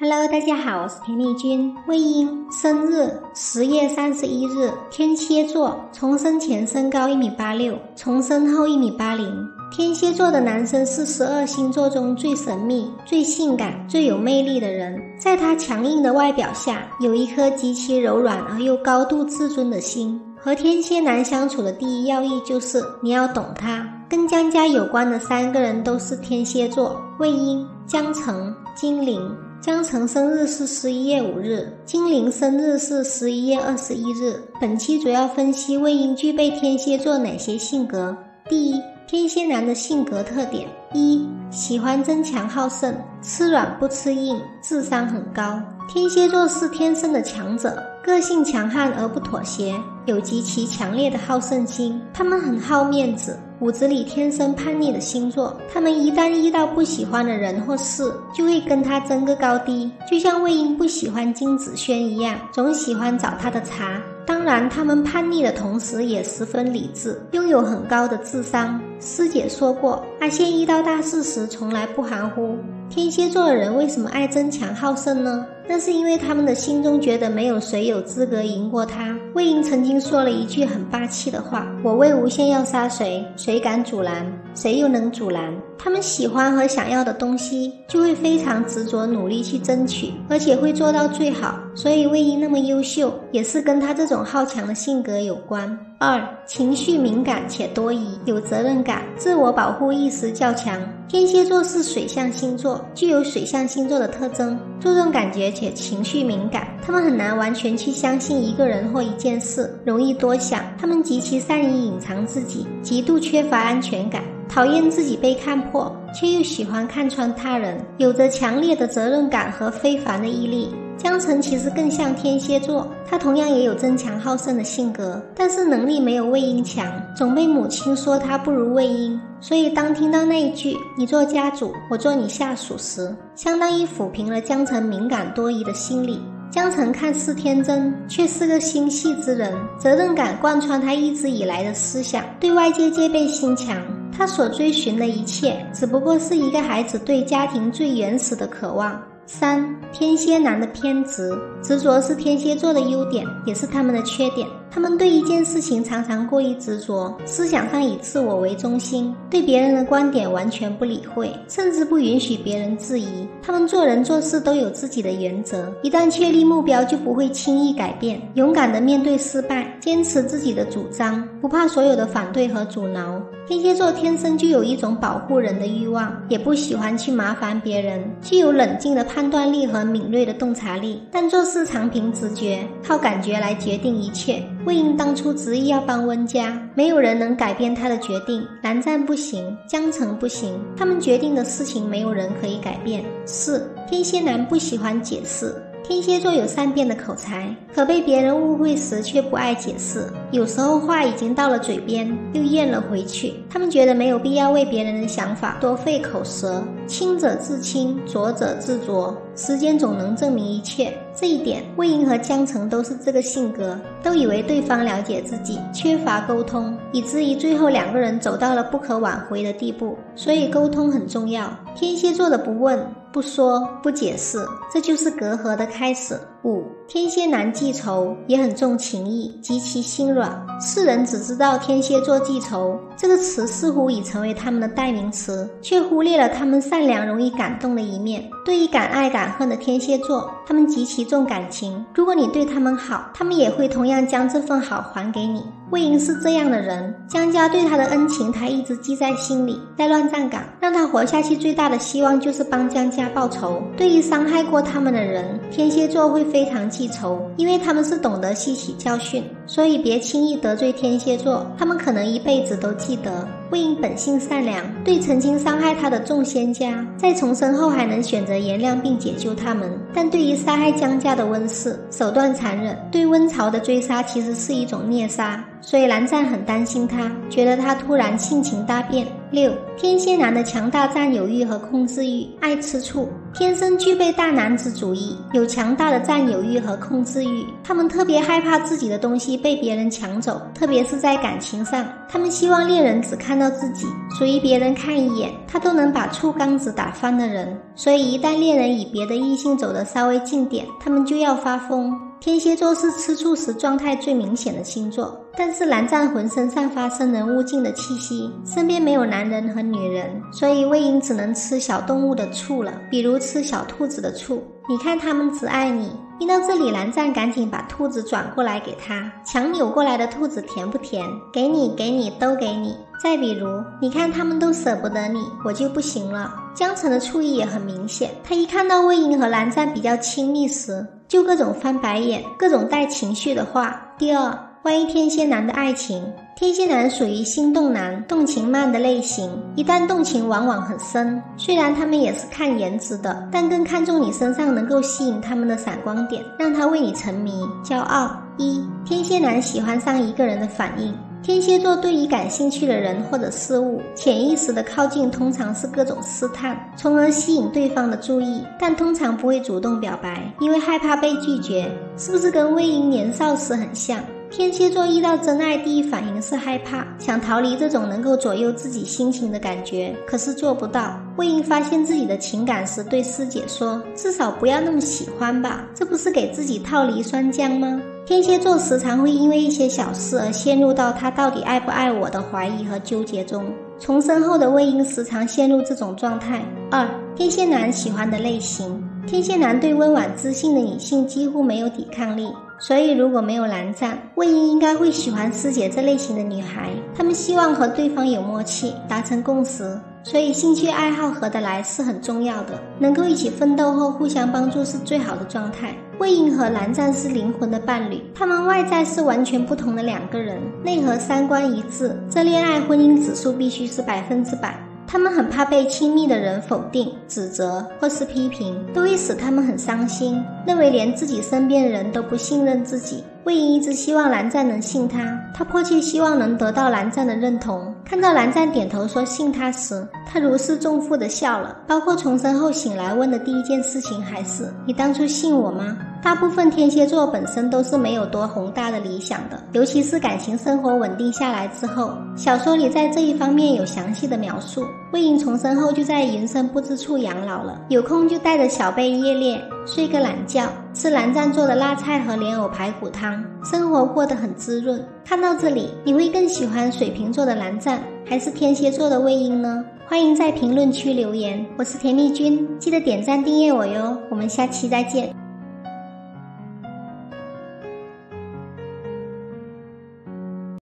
Hello，大家好，我是田丽君。魏婴生日十月三十一日，天蝎座，重生前身高一米八六，重生后一米八零。天蝎座的男生是十二星座中最神秘、最性感、最有魅力的人。在他强硬的外表下，有一颗极其柔软而又高度自尊的心。和天蝎男相处的第一要义就是你要懂他。跟江家有关的三个人都是天蝎座：魏婴、江澄、金陵。江澄生日是十一月五日，金陵生日是十一月二十一日。本期主要分析魏婴具备天蝎座哪些性格。第一，天蝎男的性格特点：一、喜欢争强好胜，吃软不吃硬，智商很高。天蝎座是天生的强者，个性强悍而不妥协，有极其强烈的好胜心。他们很好面子。骨子里天生叛逆的星座，他们一旦遇到不喜欢的人或事，就会跟他争个高低，就像魏婴不喜欢金子轩一样，总喜欢找他的茬。当然，他们叛逆的同时也十分理智，拥有很高的智商。师姐说过，阿仙遇到大事时从来不含糊。天蝎座的人为什么爱争强好胜呢？那是因为他们的心中觉得没有谁有资格赢过他。魏婴曾经说了一句很霸气的话：“我魏无羡要杀谁，谁敢阻拦？谁又能阻拦？”他们喜欢和想要的东西，就会非常执着努力去争取，而且会做到最好。所以魏婴那么优秀，也是跟他这种好强的性格有关。二、情绪敏感且多疑，有责任感，自我保护意识较强。天蝎座是水象星座，具有水象星座的特征，注重感觉且情绪敏感。他们很难完全去相信一个人或一件事，容易多想。他们极其善于隐藏自己，极度缺乏安全感，讨厌自己被看破，却又喜欢看穿他人，有着强烈的责任感和非凡的毅力。江澄其实更像天蝎座，他同样也有争强好胜的性格，但是能力没有魏婴强，总被母亲说他不如魏婴。所以当听到那一句“你做家主，我做你下属”时，相当于抚平了江澄敏感多疑的心理。江澄看似天真，却是个心细之人，责任感贯穿他一直以来的思想，对外界戒备心强。他所追寻的一切，只不过是一个孩子对家庭最原始的渴望。三天蝎男的偏执执着是天蝎座的优点，也是他们的缺点。他们对一件事情常常过于执着，思想上以自我为中心，对别人的观点完全不理会，甚至不允许别人质疑。他们做人做事都有自己的原则，一旦确立目标，就不会轻易改变，勇敢地面对失败，坚持自己的主张，不怕所有的反对和阻挠。天蝎座天生就有一种保护人的欲望，也不喜欢去麻烦别人，具有冷静的判断力和敏锐的洞察力，但做事常凭直觉，靠感觉来决定一切。魏婴当初执意要帮温家，没有人能改变他的决定。蓝湛不行，江澄不行，他们决定的事情没有人可以改变。四天蝎男不喜欢解释。天蝎座有善变的口才，可被别人误会时却不爱解释。有时候话已经到了嘴边，又咽了回去。他们觉得没有必要为别人的想法多费口舌。清者自清，浊者自浊。时间总能证明一切。这一点，魏婴和江澄都是这个性格，都以为对方了解自己，缺乏沟通，以至于最后两个人走到了不可挽回的地步。所以沟通很重要。天蝎座的不问、不说、不解释，这就是隔阂的开始。五天蝎男记仇，也很重情义，极其心软。世人只知道天蝎座记仇这个词，似乎已成为他们的代名词，却忽略了他们善良、容易感动的一面。对于敢爱敢恨的天蝎座，他们极其重感情。如果你对他们好，他们也会同样将这份好还给你。魏婴是这样的人，江家对他的恩情，他一直记在心里。在乱葬岗，让他活下去最大的希望就是帮江家报仇。对于伤害过他们的人，天蝎座会非常记仇，因为他们是懂得吸取教训。所以别轻易得罪天蝎座，他们可能一辈子都记得。魏婴本性善良，对曾经伤害他的众仙家，在重生后还能选择原谅并解救他们；但对于杀害江家的温氏，手段残忍，对温巢的追杀其实是一种虐杀。所以蓝湛很担心他，觉得他突然性情大变。六，天蝎男的强大占有欲和控制欲，爱吃醋，天生具备大男子主义，有强大的占有欲和控制欲。他们特别害怕自己的东西被别人抢走，特别是在感情上，他们希望恋人只看到自己，属于别人看一眼，他都能把醋缸子打翻的人。所以一旦恋人与别的异性走得稍微近点，他们就要发疯。天蝎座是吃醋时状态最明显的星座，但是蓝湛浑身散发生人勿近的气息，身边没有男人和女人，所以魏婴只能吃小动物的醋了，比如吃小兔子的醋。你看他们只爱你。听到这里，蓝湛赶紧把兔子转过来给他，强扭过来的兔子甜不甜？给你，给你，都给你。再比如，你看他们都舍不得你，我就不行了。江澄的醋意也很明显，他一看到魏婴和蓝湛比较亲密时。就各种翻白眼，各种带情绪的话。第二，关于天蝎男的爱情，天蝎男属于心动男，动情慢的类型，一旦动情往往很深。虽然他们也是看颜值的，但更看重你身上能够吸引他们的闪光点，让他为你沉迷、骄傲。一，天蝎男喜欢上一个人的反应。天蝎座对于感兴趣的人或者事物，潜意识的靠近通常是各种试探，从而吸引对方的注意，但通常不会主动表白，因为害怕被拒绝。是不是跟魏婴年少时很像？天蝎座遇到真爱，第一反应是害怕，想逃离这种能够左右自己心情的感觉，可是做不到。魏婴发现自己的情感时，对师姐说：“至少不要那么喜欢吧，这不是给自己套梨酸浆吗？”天蝎座时常会因为一些小事而陷入到他到底爱不爱我的怀疑和纠结中。重生后的魏婴时常陷入这种状态。二，天蝎男喜欢的类型：天蝎男对温婉知性的女性几乎没有抵抗力，所以如果没有蓝湛，魏婴应该会喜欢师姐这类型的女孩。他们希望和对方有默契，达成共识。所以兴趣爱好合得来是很重要的，能够一起奋斗后互相帮助是最好的状态。魏婴和蓝湛是灵魂的伴侣，他们外在是完全不同的两个人，内核三观一致，这恋爱婚姻指数必须是百分之百。他们很怕被亲密的人否定、指责或是批评，都会使他们很伤心，认为连自己身边的人都不信任自己。魏婴一直希望蓝湛能信他，他迫切希望能得到蓝湛的认同。看到蓝湛点头说信他时，他如释重负的笑了。包括重生后醒来问的第一件事情还是：“你当初信我吗？”大部分天蝎座本身都是没有多宏大的理想的，尤其是感情生活稳定下来之后。小说里在这一方面有详细的描述。魏婴重生后就在云深不知处养老了，有空就带着小贝夜练，睡个懒觉，吃蓝湛做的辣菜和莲藕排骨汤，生活过得很滋润。看到这里，你会更喜欢水瓶座的蓝湛，还是天蝎座的魏婴呢？欢迎在评论区留言。我是甜蜜君，记得点赞订阅我哟。我们下期再见。